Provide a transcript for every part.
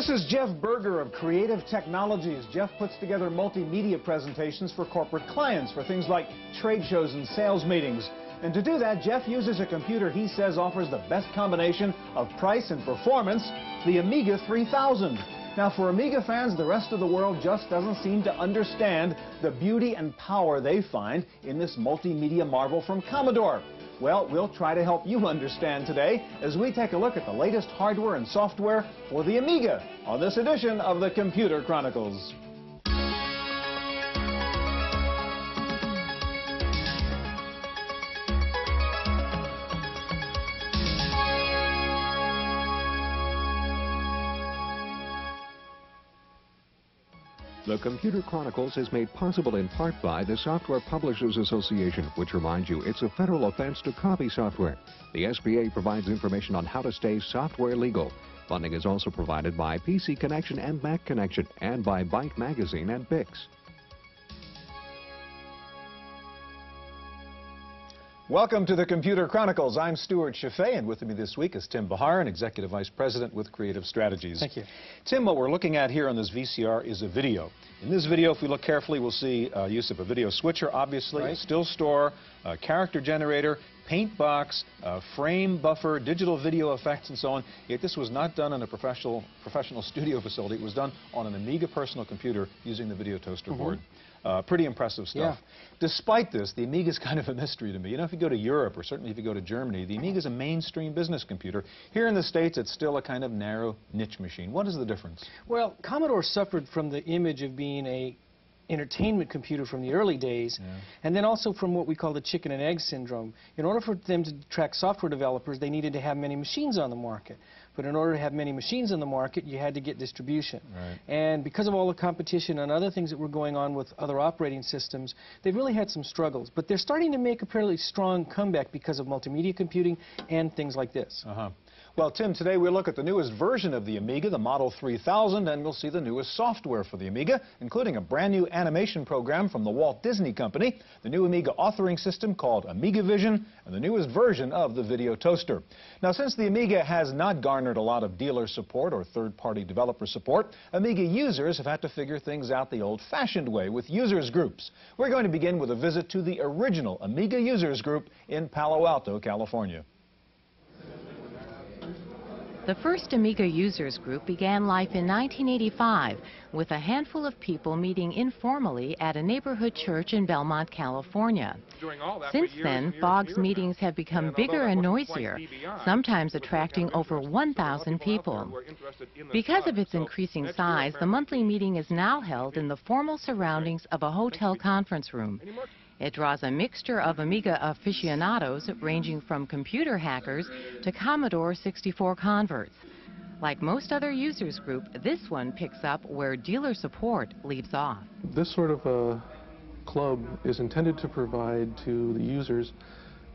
This is Jeff Berger of Creative Technologies. Jeff puts together multimedia presentations for corporate clients for things like trade shows and sales meetings. And to do that, Jeff uses a computer he says offers the best combination of price and performance, the Amiga 3000. Now, for Amiga fans, the rest of the world just doesn't seem to understand the beauty and power they find in this multimedia marvel from Commodore. Well, we'll try to help you understand today as we take a look at the latest hardware and software for the Amiga on this edition of the Computer Chronicles. The Computer Chronicles is made possible in part by the Software Publishers Association, which reminds you it's a federal offense to copy software. The SPA provides information on how to stay software legal. Funding is also provided by PC Connection and Mac Connection and by Byte Magazine and Bix. Welcome to the Computer Chronicles. I'm Stuart Cheifet, and with me this week is Tim Bajarin, Executive Vice President with Creative Strategies. Thank you. Tim, what we're looking at here on this VCR is a video. In this video, if we look carefully, we'll see uh, use of a video switcher, obviously, right. a still store, a character generator, paint box, uh, frame buffer, digital video effects, and so on. Yet this was not done in a professional, professional studio facility. It was done on an Amiga personal computer using the video toaster mm -hmm. board. Uh, pretty impressive stuff. Yeah. Despite this, the Amiga is kind of a mystery to me. You know, if you go to Europe, or certainly if you go to Germany, the Amiga is a mainstream business computer. Here in the States, it's still a kind of narrow niche machine. What is the difference? Well, Commodore suffered from the image of being a entertainment computer from the early days, yeah. and then also from what we call the chicken and egg syndrome. In order for them to attract software developers, they needed to have many machines on the market. But in order to have many machines in the market, you had to get distribution. Right. And because of all the competition and other things that were going on with other operating systems, they've really had some struggles. But they're starting to make a fairly strong comeback because of multimedia computing and things like this. Uh -huh. Well, Tim, today we look at the newest version of the Amiga, the Model 3000, and we'll see the newest software for the Amiga, including a brand new animation program from the Walt Disney Company, the new Amiga authoring system called Amiga Vision, and the newest version of the video toaster. Now, since the Amiga has not garnered a lot of dealer support or third-party developer support, Amiga users have had to figure things out the old-fashioned way with users groups. We're going to begin with a visit to the original Amiga users group in Palo Alto, California. The first Amiga users group began life in 1985 with a handful of people meeting informally at a neighborhood church in Belmont, California. Since then, FAUG's meetings have become bigger and noisier, sometimes attracting over 1,000 people. Because of its increasing size, the monthly meeting is now held in the formal surroundings of a hotel conference room. It draws a mixture of Amiga aficionados ranging from computer hackers to Commodore 64 converts. Like most other users group, this one picks up where dealer support leaves off. This sort of a club is intended to provide to the users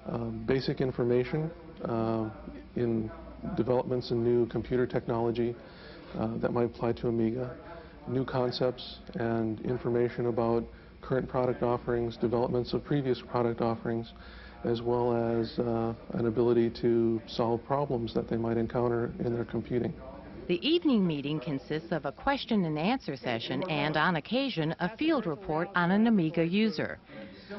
uh, basic information uh, in developments in new computer technology uh, that might apply to Amiga, new concepts and information about current product offerings, developments of previous product offerings, as well as uh, an ability to solve problems that they might encounter in their computing. The evening meeting consists of a question and answer session and, on occasion, a field report on an Amiga user.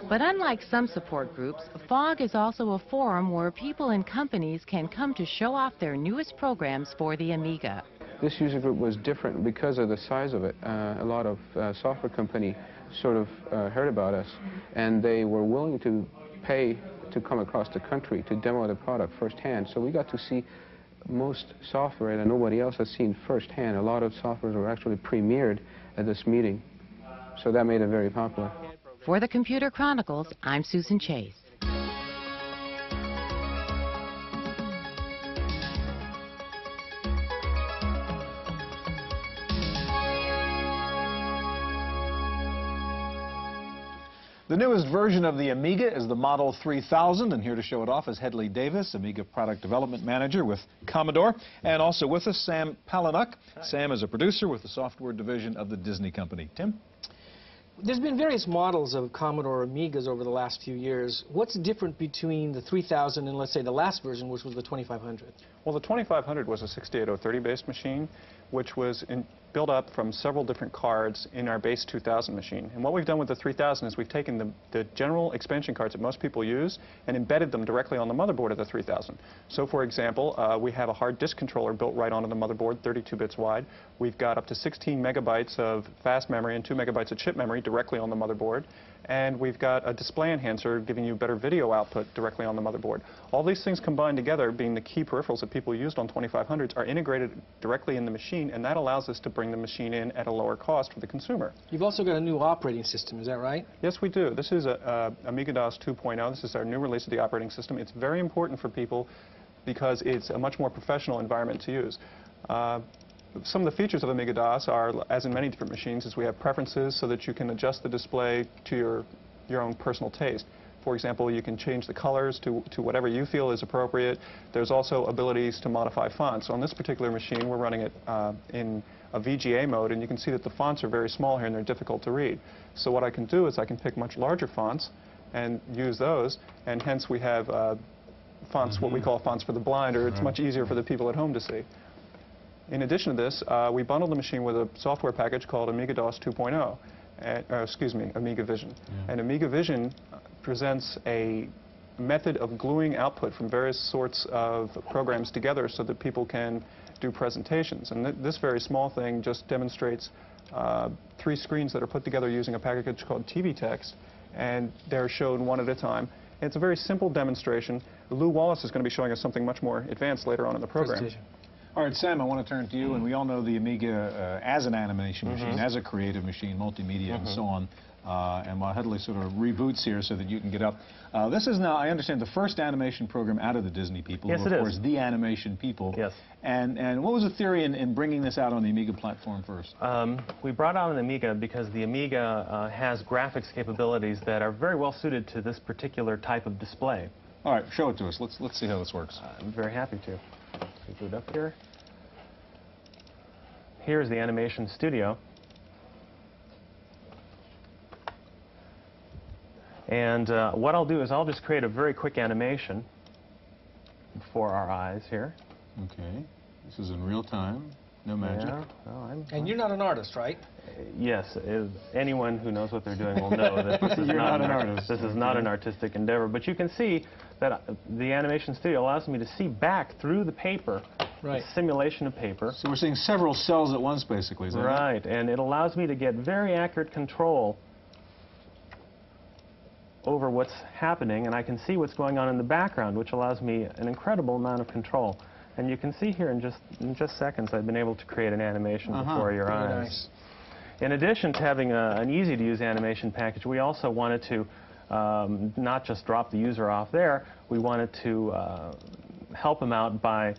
But unlike some support groups, FAUG is also a forum where people and companies can come to show off their newest programs for the Amiga. This user group was different because of the size of it. Uh, a lot of uh, software company sort of uh, heard about us, and they were willing to pay to come across the country to demo the product firsthand. So we got to see most software that nobody else has seen firsthand. A lot of softwares were actually premiered at this meeting. So that made it very popular. For the Computer Chronicles, I'm Susan Chase. The newest version of the Amiga is the Model 3000, and here to show it off is Hedley Davis, Amiga Product Development Manager with Commodore, and also with us, Sam Palinuk. Sam is a producer with the software division of the Disney Company. Tim? There's been various models of Commodore Amigas over the last few years. What's different between the 3000 and, let's say, the last version, which was the 2500? Well, the 2500 was a 68030 based machine. Which was in, built up from several different cards in our base 2000 machine. And what we've done with the 3000 is we've taken the, the general expansion cards that most people use and embedded them directly on the motherboard of the 3000. So for example, uh, we have a hard disk controller built right onto the motherboard, 32 bits wide. We've got up to 16 megabytes of fast memory and 2 megabytes of chip memory directly on the motherboard. And we've got a display enhancer giving you better video output directly on the motherboard. All these things combined together, being the key peripherals that people used on 2500s, are integrated directly in the machine, and that allows us to bring the machine in at a lower cost for the consumer. You've also got a new operating system, is that right? Yes, we do. This is a, a Amiga DOS 2.0. This is our new release of the operating system. It's very important for people because it's a much more professional environment to use. Uh, some of the features of Amiga DOS are, as in many different machines, is we have preferences so that you can adjust the display to your, your own personal taste. For example, you can change the colors to, to whatever you feel is appropriate. There's also abilities to modify fonts. On this particular machine, we're running it uh, in a VGA mode, and you can see that the fonts are very small here and they're difficult to read. So what I can do is I can pick much larger fonts and use those, and hence we have uh, fonts, mm -hmm. what we mm-hmm. call fonts for the blind, or it's much easier for the people at home to see. In addition to this, uh, we bundled the machine with a software package called Amiga DOS 2.0, uh, excuse me, Amiga Vision. Yeah. And Amiga Vision presents a method of gluing output from various sorts of programs together so that people can do presentations. And th this very small thing just demonstrates uh, three screens that are put together using a package called TV Text, and they're shown one at a time. And it's a very simple demonstration. Lou Wallace is going to be showing us something much more advanced later on in the program. All right, Sam, I want to turn to you, and we all know the Amiga uh, as an animation machine, mm -hmm. as a creative machine, multimedia, mm -hmm. and so mm-hmm. on. Uh, and while Hedley sort of reboots here so that you can get up. Uh, this is now, I understand, the first animation program out of the Disney people. Yes, who, of it course, is. the animation people. Yes. And, and what was the theory in, in bringing this out on the Amiga platform first? Um, we brought out an Amiga because the Amiga uh, has graphics capabilities that are very well suited to this particular type of display. All right, show it to us. Let's, let's see how this works. I'm very happy to. Boot up here. Here's the animation studio. And uh, what I'll do is I'll just create a very quick animation for our eyes here. Okay. This is in real time. No magic. Yeah, well, and you're not an artist, right? Uh, yes. anyone who knows what they're doing will know that this is not, not, an artist. This is not an artistic endeavor. But you can see that uh, the animation studio allows me to see back through the paper right. simulation of paper. So we're seeing several cells at once, basically. right, and it allows me to get very accurate control over what's happening, and I can see what's going on in the background, which allows me an incredible amount of control. And you can see here in just in just seconds, I've been able to create an animation uh -huh. before your Very eyes. Nice. In addition to having a, an easy-to-use animation package, we also wanted to um, not just drop the user off there, we wanted to uh, help them out by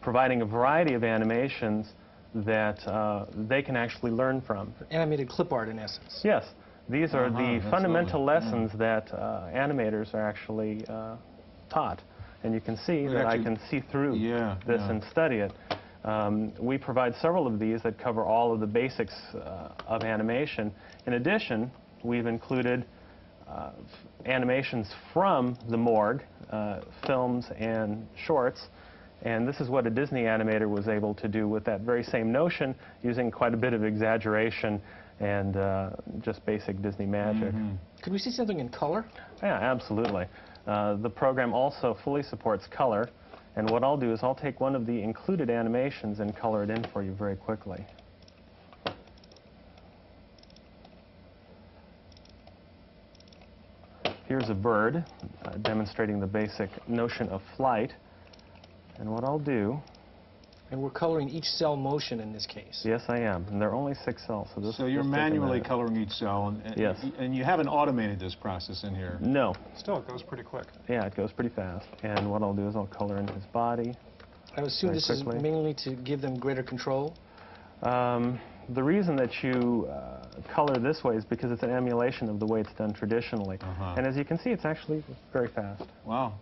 providing a variety of animations that uh, they can actually learn from. Animated clip art, in essence. Yes. These are uh -huh, the fundamental lessons yeah. that uh, animators are actually uh, taught. And you can see that actually, I can see through yeah, this yeah. and study it. Um, we provide several of these that cover all of the basics uh, of animation. In addition, we've included uh, animations from the morgue, uh, films and shorts, and this is what a Disney animator was able to do with that very same notion, using quite a bit of exaggeration and uh, just basic Disney magic. Mm -hmm. Could we see something in color? Yeah, absolutely. Uh, the program also fully supports color, and what I'll do is I'll take one of the included animations and color it in for you very quickly. Here's a bird uh, demonstrating the basic notion of flight. And what I'll do and we're coloring each cell motion in this case. Yes, I am. And there are only six cells. So, this so you're manually coloring each cell. And, and, yes. And you haven't automated this process in here? No. Still, it goes pretty quick. Yeah, it goes pretty fast. And what I'll do is I'll color in his body. I assume this quickly. is mainly to give them greater control? Um, the reason that you uh, color this way is because it's an emulation of the way it's done traditionally. Uh -huh. And as you can see, it's actually very fast. Wow.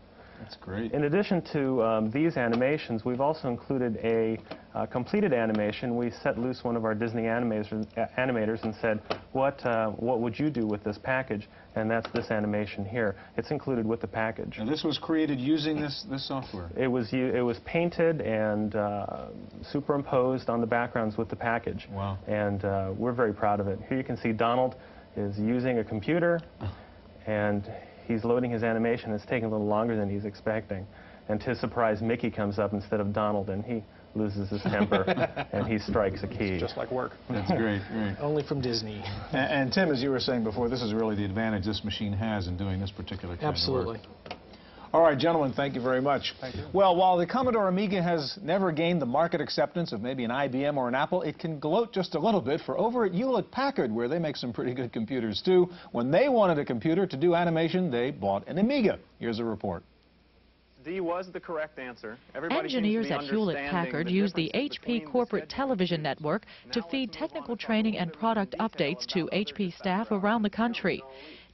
That's great. In addition to um, these animations, we've also included a uh, completed animation. We set loose one of our Disney animators, animators and said, what, uh, what would you do with this package? And that's this animation here. It's included with the package. And this was created using this, this software? It was, it was painted and uh, superimposed on the backgrounds with the package. Wow. And uh, we're very proud of it. Here you can see Donald is using a computer, and he's loading his animation. It's taking a little longer than he's expecting. And to his surprise, Mickey comes up instead of Donald, and he loses his temper, and he strikes a key. It's just like work. That's great, great. Only from Disney. And, and, Tim, as you were saying before, this is really the advantage this machine has in doing this particular kind Absolutely. of work. All right, gentlemen, thank you very much. Thank you. Well, while the Commodore Amiga has never gained the market acceptance of maybe an IBM or an Apple, it can gloat just a little bit for over at Hewlett-Packard, where they make some pretty good computers, too. When they wanted a computer to do animation, they bought an Amiga. Here's a report. D was the correct answer. Everybody Engineers at Hewlett-Packard use the HP corporate television network to feed technical training and product updates to HP staff around the country.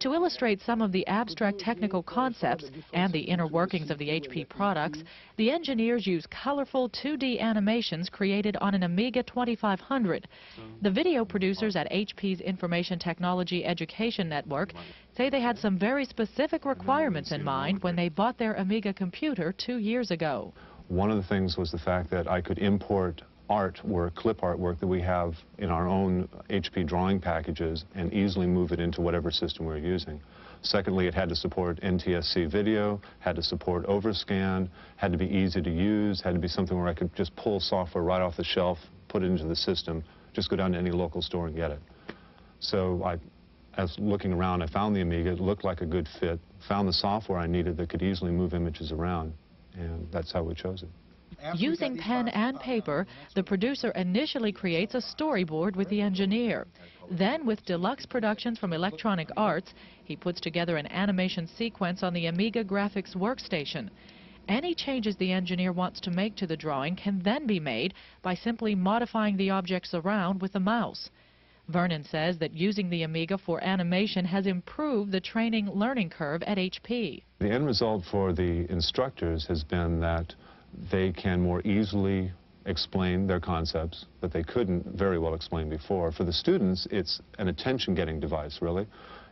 To illustrate some of the abstract technical concepts and the inner workings of the HP products, the engineers use colorful 2D animations created on an Amiga 2500. The video producers at HP's Information Technology Education Network say they had some very specific requirements in mind when they bought their Amiga computer two years ago. One of the things was the fact that I could import artwork, clip artwork that we have in our own HP drawing packages and easily move it into whatever system we're using. Secondly, it had to support NTSC video, had to support overscan, had to be easy to use, had to be something where I could just pull software right off the shelf, put it into the system, just go down to any local store and get it. So I, as looking around, I found the Amiga, it looked like a good fit, found the software I needed that could easily move images around, and that's how we chose it. Using pen and paper, the producer initially creates a storyboard with the engineer. Then, with deluxe productions from Electronic Arts, he puts together an animation sequence on the Amiga graphics workstation. Any changes the engineer wants to make to the drawing can then be made by simply modifying the objects around with the mouse. Vernon says that using the Amiga for animation has improved the training learning curve at HP. The end result for the instructors has been that they can more easily explain their concepts that they couldn't very well explain before. For the students, it's an attention-getting device, really.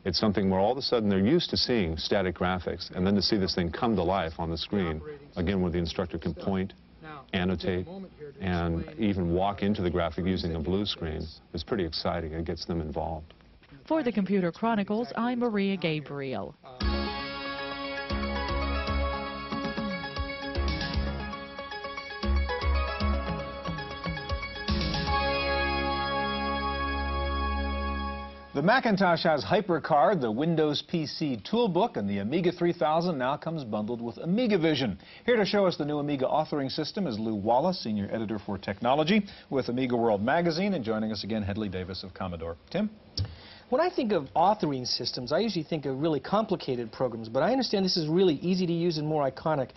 It's something where all of a sudden they're used to seeing static graphics, and then to see this thing come to life on the screen, again, where the instructor can point, annotate, and even walk into the graphic using a blue screen is pretty exciting. It gets them involved. For the Computer Chronicles, I'm Maria Gabriel. The Macintosh has HyperCard, the Windows PC toolbook, and the Amiga 3000 now comes bundled with AmigaVision. Here to show us the new Amiga authoring system is Lou Wallace, Senior Editor for Technology with Amiga World Magazine, and joining us again, Hedley Davis of Commodore. Tim? When I think of authoring systems, I usually think of really complicated programs, but I understand this is really easy to use and more iconic.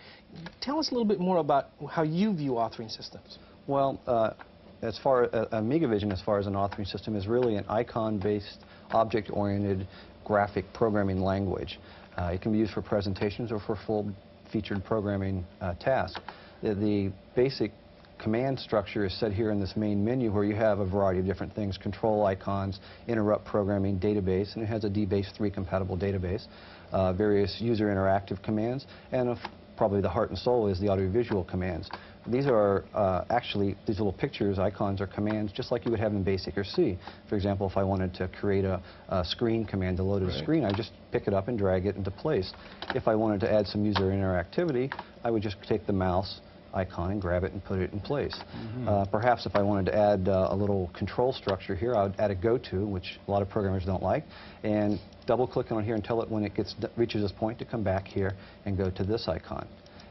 Tell us a little bit more about how you view authoring systems. Well, uh, as far uh, AmigaVision, as far as an authoring system, is really an icon-based, object-oriented graphic programming language. Uh, it can be used for presentations or for full-featured programming uh, tasks. The, the, basic command structure is set here in this main menu where you have a variety of different things, control icons, interrupt programming, database, and it has a DBase 3 compatible database, uh, various user interactive commands, and probably the heart and soul is the audiovisual commands. These are uh, actually, these little pictures, icons, or commands just like you would have in BASIC or C. For example, if I wanted to create a, a screen command to load a right. screen, I just pick it up and drag it into place. If I wanted to add some user interactivity, I would just take the mouse icon and grab it and put it in place. Mm -hmm. uh, perhaps if I wanted to add uh, a little control structure here, I would add a go-to, which a lot of programmers don't like, and double click on here and tell it when it gets reaches this point to come back here and go to this icon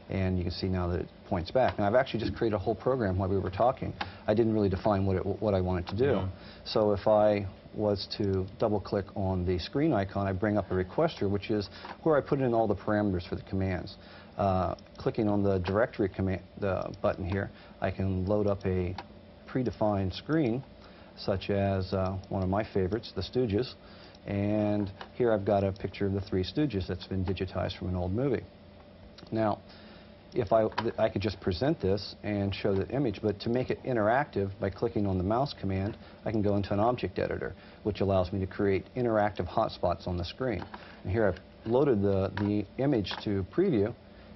and you can see now that it points back. Now I've actually just created a whole program while we were talking. I didn't really define what, it, what I wanted to do. So if I was to double click on the screen icon, I bring up a requester, which is where I put in all the parameters for the commands. Uh, clicking on the directory command the button here, I can load up a predefined screen, such as uh, one of my favorites, the Stooges. And here I've got a picture of the Three Stooges that's been digitized from an old movie. Now, if I, I could just present this and show the image, but to make it interactive by clicking on the mouse command, I can go into an object editor, which allows me to create interactive hotspots on the screen. And here I've loaded the, the image to preview,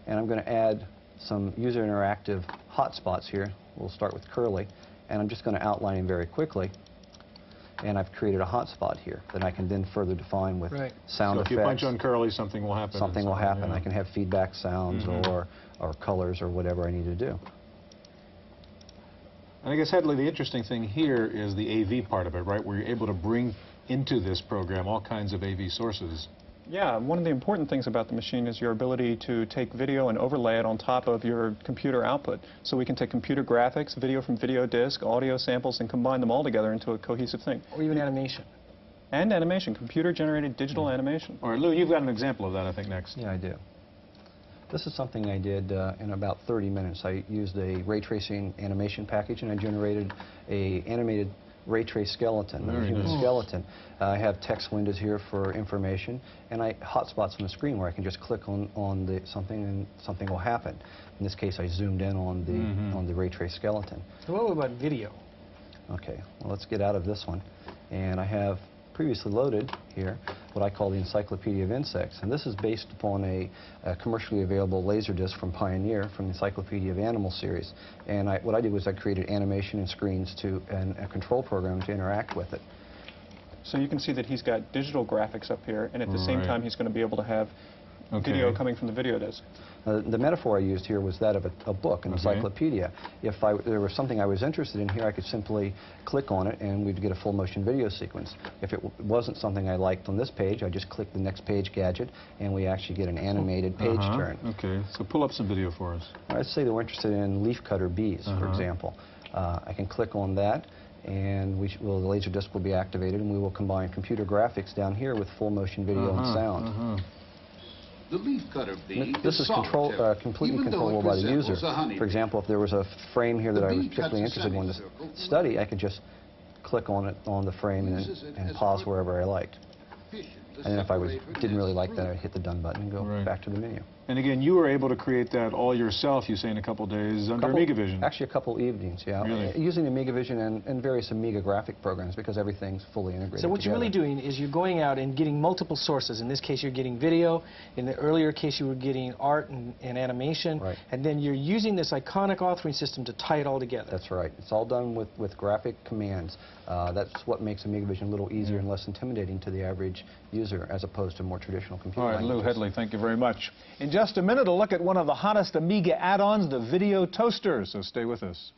and I'm going to add some user interactive hotspots here. We'll start with curly, and I'm just going to outline very quickly. And I've created a hotspot here that I can then further define with right. sound so effects. if you punch on curly, something will happen. Something will happen. Yeah. I can have feedback sounds mm -hmm. or, or colors or whatever I need to do. And I guess, Hedley, the interesting thing here is the AV part of it, right? Where you're able to bring into this program all kinds of AV sources. Yeah, one of the important things about the machine is your ability to take video and overlay it on top of your computer output. So we can take computer graphics, video from video disk, audio samples, and combine them all together into a cohesive thing. Or even animation. And animation, computer-generated digital mm. animation. All right, Lou, you've got an example of that, I think, next. Yeah, I do. This is something I did uh, in about 30 minutes. I used a ray tracing animation package, and I generated a animated ray trace skeleton, Very a human nice. skeleton. Uh, I have text windows here for information, and I hotspots on the screen where I can just click on, on the something and something will happen. In this case, I zoomed in on the, mm -hmm. on the ray trace skeleton. So what about video? Okay, well, let's get out of this one. And I have previously loaded here what I call the Encyclopedia of Insects. And this is based upon a, a commercially available laser disc from Pioneer from the Encyclopedia of Animals series. And I, what I did was I created animation and screens to and a control program to interact with it. So you can see that he's got digital graphics up here, and at the right. same time he's going to be able to have okay. video coming from the video disc. Uh, the metaphor I used here was that of a, a book, an okay. encyclopedia. If I, there was something I was interested in here, I could simply click on it and we'd get a full motion video sequence. If it wasn't something I liked on this page, I just click the next page gadget and we actually get an animated page uh -huh. turn. Okay, so pull up some video for us. Let's say that we're interested in leafcutter bees, uh -huh. for uh-huh. example. Uh, I can click on that and we will, the laser disc will be activated and we will combine computer graphics down here with full motion video uh -huh. and uh-huh. sound. The leaf cutter bee This is control, uh, completely controllable by the user. For example, if there was a frame here that I was particularly interested in to study, I could just click on it on the frame and, and pause wherever I liked. And then if I was, didn't really like that, I'd hit the done button and go right. back to the menu. And again, you were able to create that all yourself, you say, in a couple days under couple, AmigaVision. Actually, a couple evenings, yeah. Really? Using AmigaVision and, and various Amiga graphic programs because everything's fully integrated So what together. you're really doing is you're going out and getting multiple sources. In this case, you're getting video. In the earlier case, you were getting art and, and animation. Right. And then you're using this iconic authoring system to tie it all together. That's right. It's all done with, with graphic commands. Uh, that's what makes AmigaVision a little easier yeah. and less intimidating to the average user as opposed to more traditional computer All right, languages. Lou Hedley, thank you very much. In just a minute, a look at one of the hottest Amiga add-ons, the Video Toaster, so stay with us.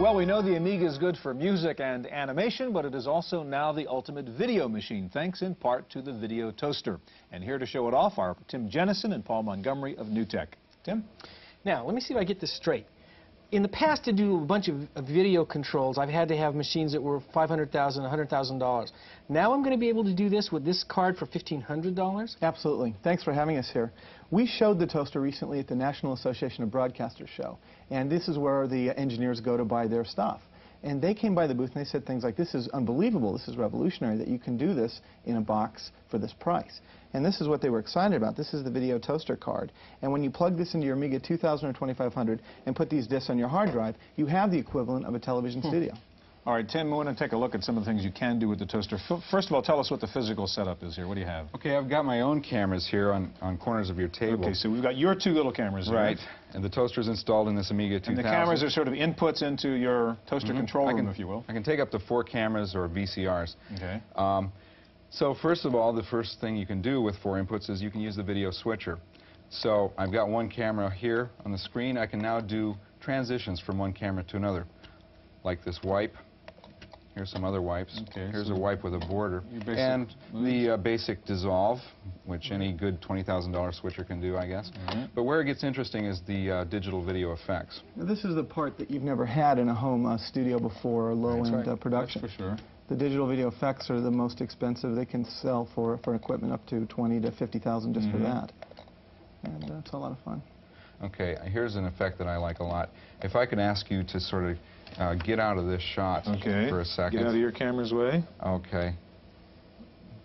Well, we know the Amiga is good for music and animation, but it is also now the ultimate video machine, thanks in part to the Video Toaster. And here to show it off are Tim Jenison and Paul Montgomery of NewTek. Tim? Now, let me see if I get this straight in the past, to do a bunch of, video controls, I've had to have machines that were $500,000, $100,000. Now I'm going to be able to do this with this card for $1,500? Absolutely. Thanks for having us here. We showed the toaster recently at the National Association of Broadcasters show, and this is where the engineers go to buy their stuff. And they came by the booth and they said things like, this is unbelievable, this is revolutionary that you can do this in a box for this price. And this is what they were excited about. This is the video toaster card. And when you plug this into your Amiga 2000 or 2500 and put these discs on your hard drive, you have the equivalent of a television hmm. studio. All right, Tim, we want to take a look at some of the things you can do with the toaster. F first of all, tell us what the physical setup is here. What do you have? Okay, I've got my own cameras here on, on corners of your table. Okay, so we've got your two little cameras here. Right, and the toaster is installed in this Amiga 2000. And the cameras are sort of inputs into your toaster mm -hmm. control room, can, if you will. I can take up to four cameras or VCRs. Okay. Um, so first of all, the first thing you can do with four inputs is you can use the video switcher. So I've got one camera here on the screen. I can now do transitions from one camera to another, like this wipe. Here's some other wipes. Okay, Here's so a wipe with a border. And moves. the uh, basic dissolve, which any good $20,000 switcher can do, I guess. Mm -hmm. But where it gets interesting is the uh, digital video effects. Now, this is the part that you've never had in a home uh, studio before or low-end right. Uh, production. That's for sure. The digital video effects are the most expensive. They can sell for, for equipment up to 20 to 50,000 just mm -hmm. for mm-hmm. that. And uh, it's a lot of fun. Okay, here's an effect that I like a lot. If I could ask you to sort of uh, get out of this shot okay. for a second. Get out of your camera's way. Okay.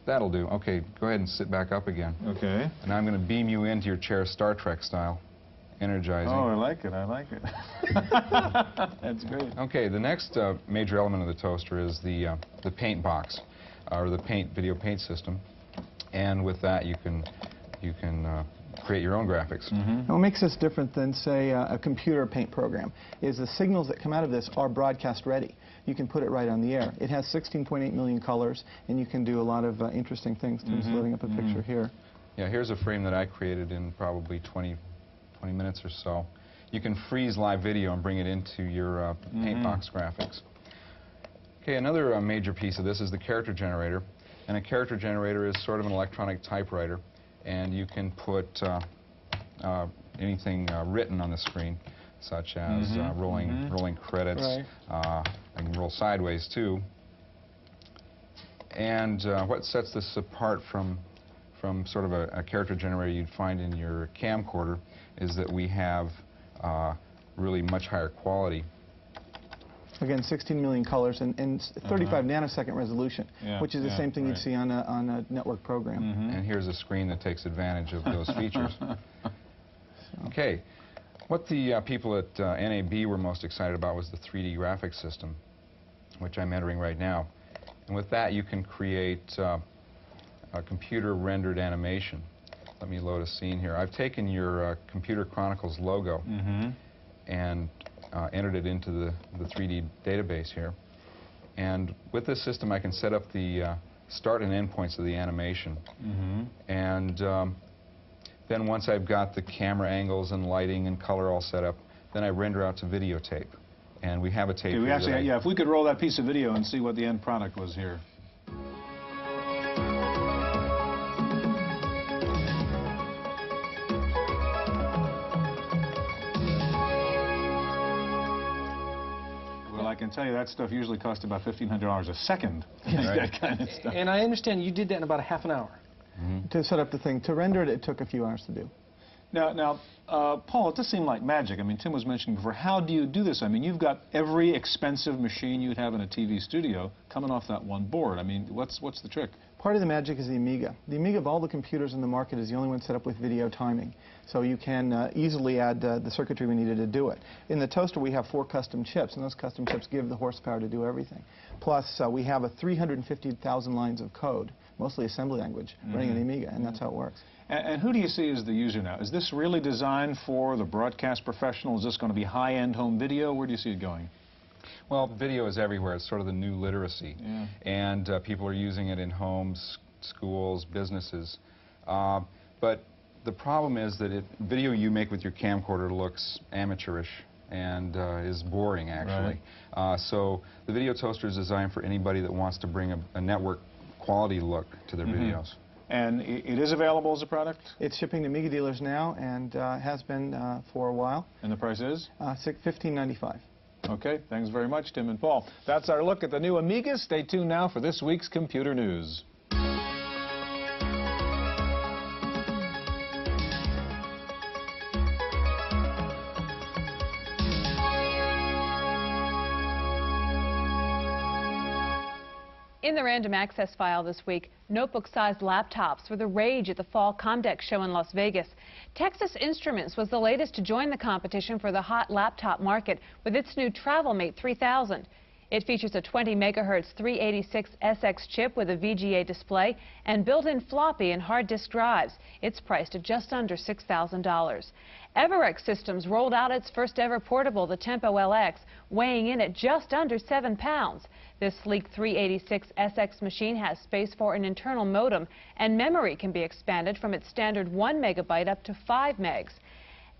That'll do. Okay, go ahead and sit back up again. Okay. And I'm going to beam you into your chair Star Trek style. Energizing. Oh, I like it. I like it. That's great. Okay, the next uh, major element of the toaster is the, uh, the paint box, uh, or the paint video paint system. And with that, you can, you can uh, create your own graphics. Mm -hmm. What makes this different than, say, uh, a computer paint program is the signals that come out of this are broadcast ready. You can put it right on the air. It has 16.8 million colors, and you can do a lot of uh, interesting things. Tim's mm -hmm. loading up a mm -hmm. picture here. Yeah, here's a frame that I created in probably 20, 20 minutes or so. You can freeze live video and bring it into your uh, paint mm-hmm. box graphics. Okay, another uh, major piece of this is the character generator. And a character generator is sort of an electronic typewriter and you can put uh, uh, anything uh, written on the screen, such as mm -hmm. rolling, mm -hmm. rolling credits. Right. I can roll sideways too. And what sets this apart from from sort of a, a, character generator you'd find in your camcorder is that we have uh, really much higher quality Again, 16 million colors and, and 35 uh -huh. nanosecond resolution, yeah, which is the yeah, same thing right. you'd see on a, on a network program. Mm -hmm. And here's a screen that takes advantage of those features. Okay. What the uh, people at uh, NAB were most excited about was the 3D graphics system, which I'm entering right now. And with that, you can create uh, a computer-rendered animation. Let me load a scene here. I've taken your uh, Computer Chronicles logo mm -hmm. and uh, entered it into the, the 3D database here. And with this system, I can set up the uh, start and end points of the animation. Mm -hmm. And um, then once I've got the camera angles and lighting and color all set up, then I render out to videotape. And we have a tape. We actually, yeah, if we could roll that piece of video and see what the end product was here. Can tell you that stuff usually costs about $1,500 a second, right. that kind of stuff. And I understand you did that in about a half an hour. Mm -hmm. To set up the thing. To render it, it took a few hours to do. Now, now, uh, Paul, it does seem like magic. I mean, Tim was mentioning before, how do you do this? I mean, you've got every expensive machine you'd have in a TV studio coming off that one board. I mean, what's, what's the trick? Part of the magic is the Amiga. The Amiga of all the computers in the market is the only one set up with video timing. So you can uh, easily add uh, the circuitry we needed to do it. In the toaster, we have four custom chips, and those custom chips give the horsepower to do everything. Plus, uh, we have a 350,000 lines of code, mostly assembly language, mm -hmm. running on the Amiga, and that's how it works. And, and, who do you see as the user now? Is this really designed for the broadcast professional? Is this going to be high-end home video? Where do you see it going? Well, video is everywhere. It's sort of the new literacy. Yeah. And uh, people are using it in homes, schools, businesses. Uh, but the problem is that it, video you make with your camcorder looks amateurish and uh, is boring, actually. Right. Uh, so the video toaster is designed for anybody that wants to bring a, a network quality look to their mm -hmm. videos. And it is available as a product? It's shipping to Amiga dealers now and uh, has been uh, for a while. And the price is? Uh, $15.95. Okay, thanks very much, Tim and Paul. That's our look at the new Amiga. Stay tuned now for this week's computer news. The random access file this week, notebook-sized laptops were the rage at the fall Comdex show in Las Vegas. Texas Instruments was the latest to join the competition for the hot laptop market with its new TravelMate 3000. It features a 20 megahertz 386 SX chip with a VGA display and built-in floppy and hard disk drives. It's priced at just under $6,000. Everex Systems rolled out its first ever portable, the Tempo LX, weighing in at just under 7 pounds. This sleek 386 SX machine has space for an internal modem, and memory can be expanded from its standard 1 megabyte up to 5 megs.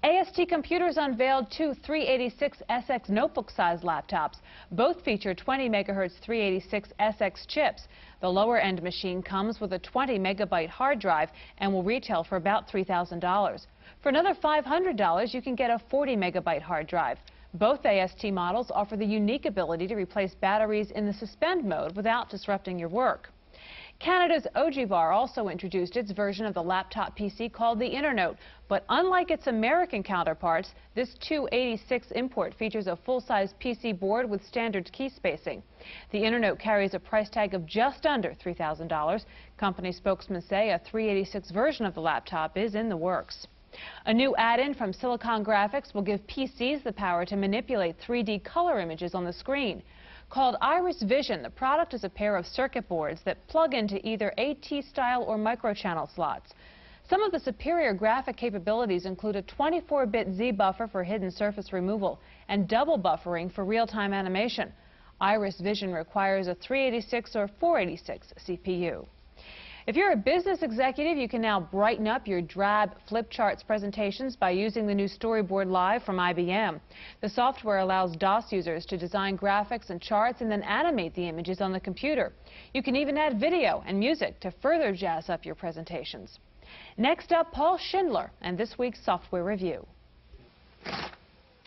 AST Computers unveiled two 386 SX notebook-sized laptops. Both feature 20 megahertz 386 SX chips. The lower-end machine comes with a 20 megabyte hard drive and will retail for about $3,000. For another $500, you can get a 40 megabyte hard drive. Both AST models offer the unique ability to replace batteries in the suspend mode without disrupting your work. Canada's Ogivar also introduced its version of the laptop PC called the Internote. But unlike its American counterparts, this 286 import features a full-size PC board with standard key spacing. The Internote carries a price tag of just under $3,000. Company spokesmen say a 386 version of the laptop is in the works. A new add-in from Silicon Graphics will give PCs the power to manipulate 3D color images on the screen. Called Iris Vision, the product is a pair of circuit boards that plug into either AT-style or microchannel slots. Some of the superior graphic capabilities include a 24-bit Z buffer for hidden surface removal and double buffering for real-time animation. Iris Vision requires a 386 or 486 CPU. If you're a business executive, you can now brighten up your drab flip charts presentations by using the new Storyboard Live from IBM. The software allows DOS users to design graphics and charts and then animate the images on the computer. You can even add video and music to further jazz up your presentations. Next up, Paul Schindler and this week's software review.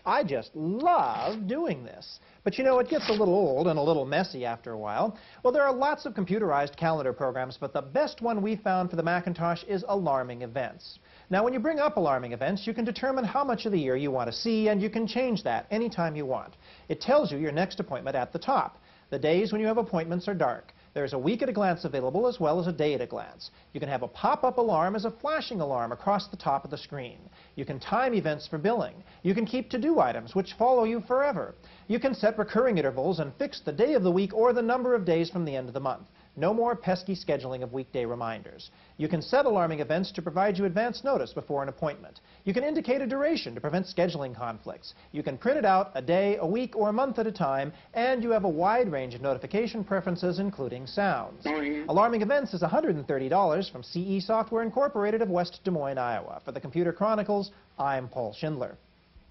I just love doing this. But you know, it gets a little old and a little messy after a while. Well, there are lots of computerized calendar programs, but the best one we found for the Macintosh is Alarming Events. Now, when you bring up alarming events, you can determine how much of the year you want to see, and you can change that anytime you want. It tells you your next appointment at the top. The days when you have appointments are dark. There's a week at a glance available as well as a day at a glance. You can have a pop-up alarm as a flashing alarm across the top of the screen. You can time events for billing. You can keep to-do items which follow you forever. You can set recurring intervals and fix the day of the week or the number of days from the end of the month. No more pesky scheduling of weekday reminders. You can set alarming events to provide you advance notice before an appointment. You can indicate a duration to prevent scheduling conflicts. You can print it out a day, a week, or a month at a time, and you have a wide range of notification preferences, including sounds. Mm-hmm. Alarming Events is $130 from CE Software Incorporated of West Des Moines, Iowa. For the Computer Chronicles, I'm Paul Schindler.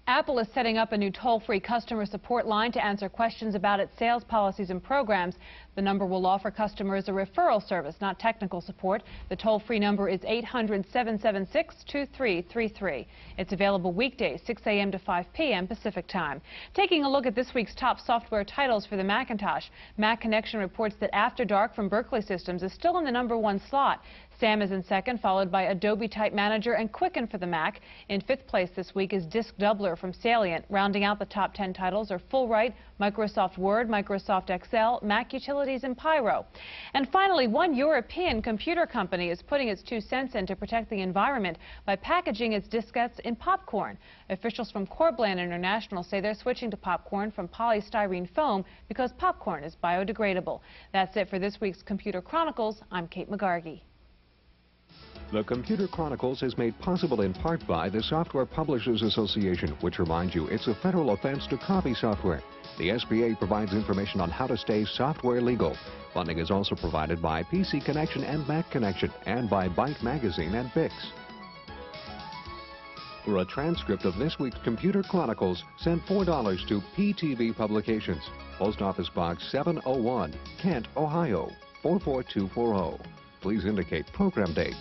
Apple is setting up a new toll-free customer support line to answer questions about its sales policies and programs. The number will offer customers a referral service, not technical support. The toll-free number is 800-776-2333. It's available weekdays, 6 a.m. to 5 p.m. Pacific Time. Taking a look at this week's top software titles for the Macintosh, Mac Connection reports that After Dark from Berkeley Systems is still in the number one slot. SAM is in second, followed by Adobe Type Manager and Quicken for the Mac. In fifth place this week is Disk Doubler from Salient. Rounding out the top 10 titles are Fullwrite, Microsoft Word, Microsoft Excel, Mac Utilities, and Pyro. And finally, one European computer company is putting its two cents in to protect the environment by packaging its diskettes in popcorn. Officials from Corbland International say they're switching to popcorn from polystyrene foam because popcorn is biodegradable. That's it for this week's Computer Chronicles. I'm Kate McGargy. The Computer Chronicles is made possible in part by the Software Publishers Association, which reminds you it's a federal offense to copy software. The SPA provides information on how to stay software legal. Funding is also provided by PC Connection and Mac Connection and by Byte Magazine and Bix. For a transcript of this week's Computer Chronicles, send $4 to PTV Publications, Post Office Box 701, Kent, Ohio 44240. Please indicate program date.